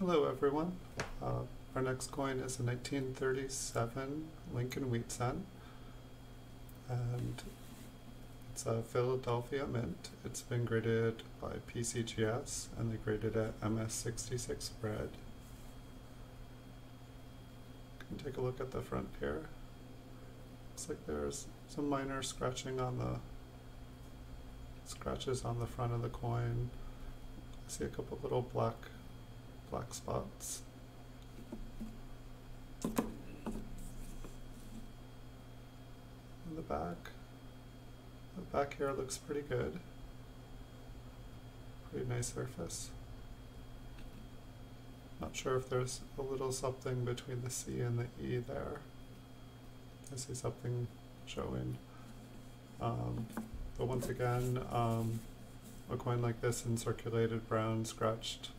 Hello everyone. Uh, our next coin is a 1937 Lincoln Wheat Cent. And it's a Philadelphia Mint. It's been graded by PCGS and they graded at MS66 red. You can take a look at the front here. Looks like there's some minor scratching on the scratches on the front of the coin. I see a couple little black black spots. In the back, the back here looks pretty good. Pretty nice surface. Not sure if there's a little something between the C and the E there. I see something showing. Um, but once again, um, a coin like this in circulated brown, scratched,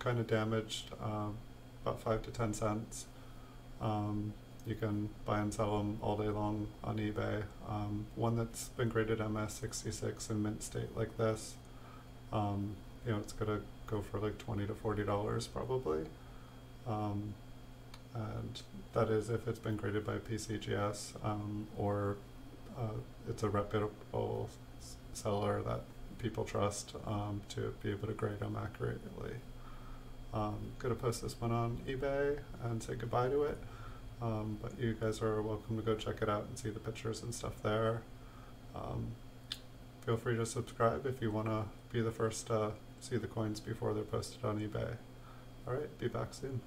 kind of damaged, um, about five to ten cents. Um, you can buy and sell them all day long on eBay. Um, one that's been graded MS66 in mint state like this, um, you know, it's gonna go for like twenty to forty dollars probably. Um, and that is if it's been graded by PCGS um, or uh, it's a reputable seller that people trust um, to be able to grade them accurately. Um, gonna post this one on eBay and say goodbye to it. Um, but you guys are welcome to go check it out and see the pictures and stuff there. Um, feel free to subscribe if you want to be the first to see the coins before they're posted on eBay. All right, be back soon.